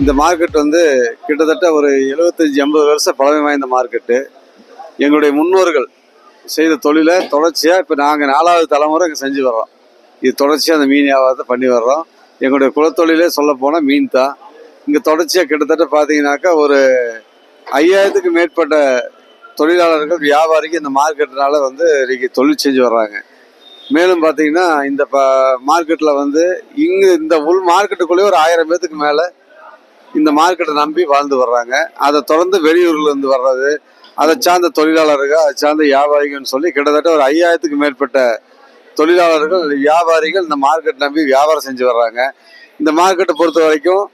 இந்த மார்க்கெட் வந்து கிட்டத்தட்ட ஒரு எழுபத்தஞ்சி எண்பது வருஷம் பழமை வாய்ந்த மார்க்கெட்டு எங்களுடைய முன்னோர்கள் செய்த தொழிலை தொடர்ச்சியாக இப்போ நாங்கள் நாலாவது தலைமுறை இங்கே செஞ்சு வர்றோம். இது தொடர்ச்சியாக அந்த மீன் வியாபாரத்தை பண்ணி வர்றோம். எங்களுடைய குலத்தொழிலே சொல்ல போனால் மீன் தான். இங்கே தொடர்ச்சியாக கிட்டத்தட்ட பார்த்தீங்கன்னாக்கா ஒரு ஐயாயிரத்துக்கு மேற்பட்ட தொழிலாளர்கள் வியாபாரிக்கு இந்த மார்க்கெட்டினால வந்து இன்றைக்கி தொழில் செஞ்சு வர்றாங்க. மேலும் பார்த்தீங்கன்னா இந்த ப மார்க்கெட்டில் வந்து இங்கே இந்த உள் மார்க்கெட்டுக்குள்ளேயே ஒரு ஆயிரம் பேர்த்துக்கு மேலே இந்த மார்க்கெட்டை நம்பி வாழ்ந்து வர்றாங்க. அதை தொடர்ந்து வெளியூர்ல இருந்து வர்றது அதை சார்ந்த தொழிலாளர்கள் அதை சார்ந்த வியாபாரிகள்னு சொல்லி கிட்டத்தட்ட ஒரு ஐயாயிரத்துக்கு மேற்பட்ட தொழிலாளர்கள் வியாபாரிகள் இந்த மார்க்கெட் நம்பி வியாபாரம் செஞ்சு வர்றாங்க. இந்த மார்க்கெட்டை பொறுத்த வரைக்கும்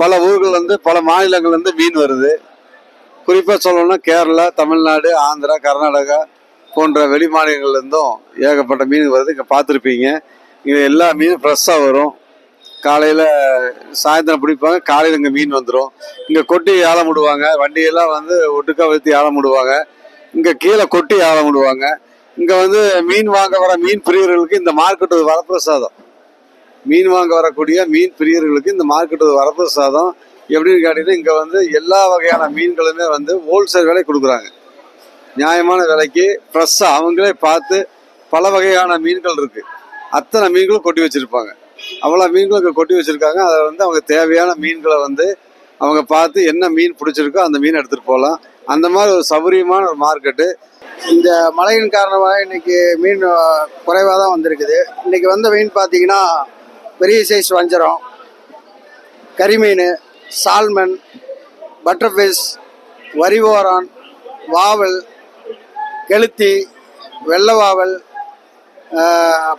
பல ஊர்கள்லேருந்து பல மாநிலங்கள்லேருந்து மீன் வருது. குறிப்பாக சொல்லணும்னா கேரளா தமிழ்நாடு ஆந்திரா கர்நாடகா போன்ற வெளி மாநிலங்கள்லேருந்தும் ஏகப்பட்ட மீன் வருது. இங்கே பார்த்துருப்பீங்க. இங்கே எல்லா மீனும் ஃப்ரெஷ்ஷாக வரும். காலையில் சாயந்தரம் பிடிப்பாங்க. காலையில் இங்கே மீன் வந்துடும் இங்கே கொட்டி ஏலம் விடுவாங்க வண்டியெல்லாம் வந்து ஒட்டுக்கா வைத்து ஏலம் விடுவாங்க இங்கே கீழே கொட்டி ஏலம் விடுவாங்க இங்கே வந்து மீன் வாங்க வர மீன் பிரியர்களுக்கு இந்த மார்க்கெட் ஒரு வரப்பிரசாதம். மீன் வாங்க வரக்கூடிய மீன் பிரியர்களுக்கு இந்த மார்க்கெட் ஒரு வரப்பிரசாதம். எப்படின்னு கேட்டீங்கன்னா இங்கே வந்து எல்லா வகையான மீன்களுமே வந்து ஹோல்சேல் விலை கொடுக்குறாங்க. நியாயமான விலைக்கு ஃப்ரெஷ்ஷாக அவங்களே பார்த்து பல வகையான மீன்கள் இருக்குது அத்தனை மீன்களும் கொட்டி வச்சுருப்பாங்க. அவ்வளோ மீன்களும் கொட்டி வச்சிருக்காங்க. அதை வந்து அவங்க தேவையான மீன்களை வந்து அவங்க பார்த்து என்ன மீன் பிடிச்சிருக்கோ அந்த மீன் எடுத்துகிட்டு போகலாம். அந்த மாதிரி ஒரு சௌகரியமான ஒரு மார்க்கெட்டு இந்த மழையின் காரணமாக இன்றைக்கி மீன் குறைவாக தான் வந்திருக்குது. இன்றைக்கி வந்த மீன் பார்த்தீங்கன்னா பெரிய சைஸ் வஞ்சரம் கரிமீன் சால்மன் பட்டர்ஃபிஷ் வரிவோரான் வாவல் கெளுத்தி வெள்ளவாவல்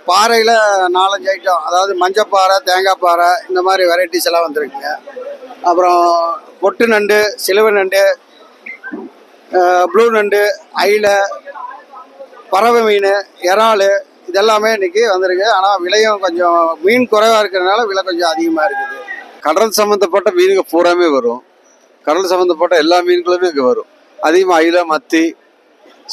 பாறையில் நாலஞ்சு ஐட்டம் அதாவது மஞ்சப்பாறை தேங்காய் பாறை இந்த மாதிரி வெரைட்டிஸ் எல்லாம் வந்திருக்குங்க அப்புறம் பொட்டு நண்டு சிலுவை நண்டு ப்ளூ நண்டு ஐல பறவை மீன் இறால் இதெல்லாமே இன்றைக்கி வந்திருக்கு. ஆனால் விலையும் கொஞ்சம் மீன் குறைவாக இருக்கிறதுனால விலை கொஞ்சம் அதிகமாக இருக்குது. கடல் சம்மந்தப்பட்ட மீனுங்க பூராமே வரும். கடல் சம்மந்தப்பட்ட எல்லா மீன்களுமே இங்கே வரும். அதிகமாக அயில மத்தி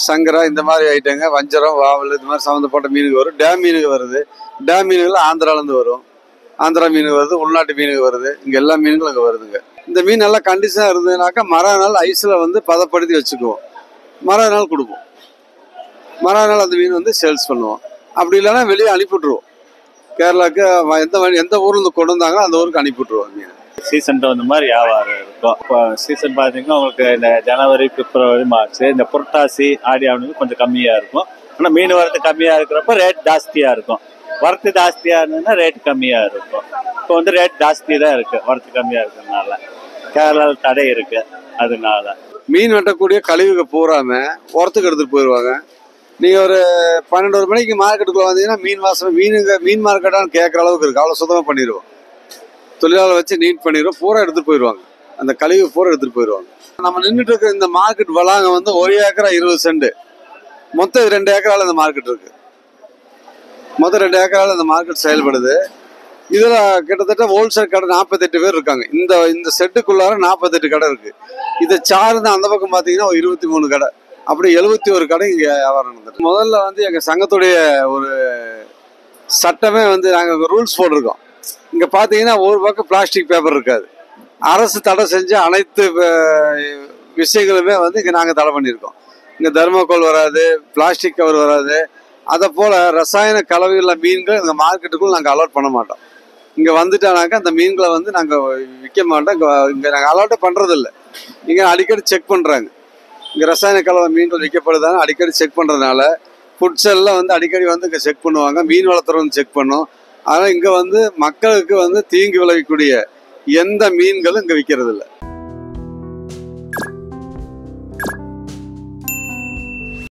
சங்கரம் இந்த மாதிரி ஐட்டங்க வஞ்சரம் வாவல் இது மாதிரி சம்மந்தப்பட்ட மீனுக்கு வரும். டேம் மீனுக்கு வருது. டேம் மீனுகள் ஆந்திராலேருந்து வரும். ஆந்திரா மீனுக்கு வருது உள்நாட்டு மீனுக்கு வருது. இங்கே எல்லா மீன்களும் இங்கே வருதுங்க. இந்த மீன் நல்லா கண்டிஷனாக இருந்ததுனாக்கா மறுநாள் ஐஸில் வந்து பதப்படுத்தி வச்சுக்குவோம். மறுநாள் கொடுப்போம் மறுநாள் அந்த மீன் வந்து சேல்ஸ் பண்ணுவோம். அப்படி இல்லைன்னா வெளியே அனுப்பிவிட்ருவோம் கேரளாவுக்கு எந்த எந்த ஊர்ல இருந்து கொண்டு வந்தாங்களோ அந்த ஊருக்கு அனுப்பிவிட்ருவோம் மீன். சீசன் தகுந்த மாதிரி வியாபாரம் இருக்கும் இப்போ சீசன் பார்த்தீங்கன்னா உங்களுக்கு இந்த ஜனவரி பிப்ரவரி மார்ச் இந்த புரட்டாசி ஆடி ஆவணி கொஞ்சம் கம்மியாக இருக்கும். ஆனால் மீன் வரத்து கம்மியாக இருக்கிறப்ப ரேட் ஜாஸ்தியாக இருக்கும். வரத்து ஜாஸ்தியாக இருந்ததுன்னா ரேட் கம்மியாக இருக்கும். இப்போ வந்து ரேட் ஜாஸ்தி தான் இருக்குது வரத்து கம்மியாக இருக்கிறதுனால. கேரளாவில் தடை இருக்குது அதனால. மீன் வெட்டக்கூடிய கழிவுகள் பூராம உரத்துக்கு எடுத்துகிட்டு போயிடுவாங்க நீங்கள் ஒரு பன்னெண்டு ஒரு மணிக்கு மார்க்கெட்டுக்குள்ளே வந்தீங்கன்னா மீன் வாசனை மீனுங்க மீன் மார்க்கெட்டான்னு கேட்குற அளவுக்கு இருக்குது அவ்வளோ சுத்தமாக பண்ணிடுவோம் தொழிலாளர் வச்சு நீட் பண்ணிடுவோம் பூரா எடுத்துட்டு போயிடுவாங்க. அந்த கழிவு பூரா எடுத்துட்டு போயிடுவாங்க. நம்ம நின்றுட்டு இருக்கிற இந்த மார்க்கெட் வளாங்க வந்து ஒரு ஏக்கரா இருபது சென்ட் மொத்தம் இது ரெண்டு ஏக்கரால இந்த மார்க்கெட் இருக்கு. மொத்தம் ரெண்டு ஏக்கரால இந்த மார்க்கெட் செயல்படுது. இதுல கிட்டத்தட்ட ஹோல்சேல் கடை நாற்பத்தெட்டு பேர் இருக்காங்க. இந்த இந்த செட்டுக்குள்ளார நாற்பத்தெட்டு கடை இருக்கு. இதை சார்ந்து அந்த பக்கம் பார்த்தீங்கன்னா ஒரு இருபத்தி மூணு கடை. அப்படி எழுபத்தி ஒரு கடை இங்கே வியாபாரம் நடந்துட்டு முதல்ல வந்து எங்கள் சங்கத்துடைய ஒரு சட்டமே வந்து நாங்கள் ரூல்ஸ் போட்டிருக்கோம். இங்கே பார்த்தீங்கன்னா ஒரு பக்கம் பிளாஸ்டிக் பேப்பர் இருக்காது. அரசு தடை செஞ்ச அனைத்து விஷயங்களுமே வந்து இங்கே நாங்கள் தடை பண்ணியிருக்கோம் இங்கே தர்மக்கோல் வராது பிளாஸ்டிக் கவர் வராது. அதை போல் ரசாயன கலவையுள்ள மீன்கள் இந்த மார்க்கெட்டுக்குள்ளே நாங்கள் அலோட் பண்ண மாட்டோம். இங்கே வந்துட்டானாக்கா அந்த மீன்களை வந்து நாங்கள் விற்க மாட்டோம். இங்கே இங்கே நாங்கள் அலோட்டே பண்ணுறதில்ல இங்கே அடிக்கடி செக் பண்ணுறாங்க இங்கே ரசாயன கலவை மீன்கள் விற்கப்படுதான்னு அடிக்கடி செக் பண்ணுறதுனால ஃபுட் எல்லாம் வந்து அடிக்கடி வந்து இங்கே செக் பண்ணுவாங்க. மீன் வளர்த்துறவங்க வந்து செக் பண்ணும். ஆனால் இங்கே வந்து மக்களுக்கு வந்து தீங்கு விளைவிக்கக்கூடிய எந்த மீன்களும் இங்கே விற்கிறது இல்லை